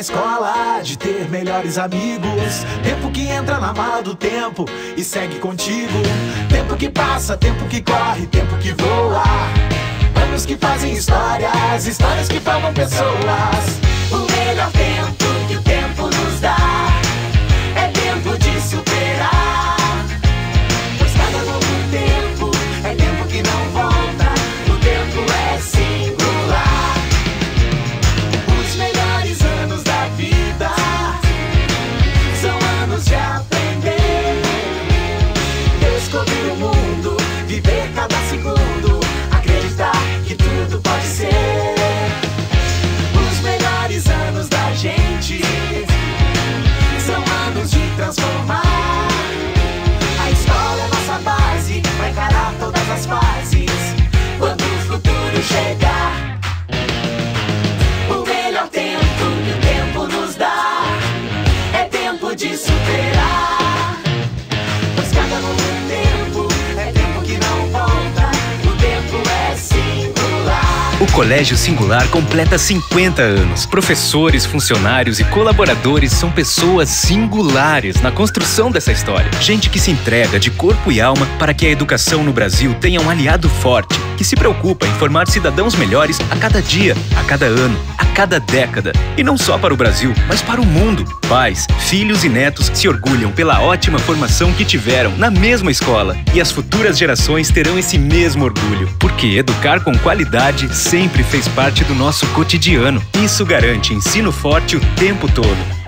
escola, de ter melhores amigos. Tempo que entra na mala do tempo e segue contigo. Tempo que passa, tempo que corre, tempo que voa. Anos que fazem histórias, histórias que formam pessoas. O melhor tempo Colégio Singular completa 50 anos. Professores, funcionários e colaboradores são pessoas singulares na construção dessa história. Gente que se entrega de corpo e alma para que a educação no Brasil tenha um aliado forte, que se preocupa em formar cidadãos melhores a cada dia, a cada ano, a cada década. E não só para o Brasil, mas para o mundo. Pais, filhos e netos se orgulham pela ótima formação que tiveram na mesma escola. E as futuras gerações terão esse mesmo orgulho. Porque educar com qualidade sempre fez parte do nosso cotidiano. Isso garante ensino forte o tempo todo.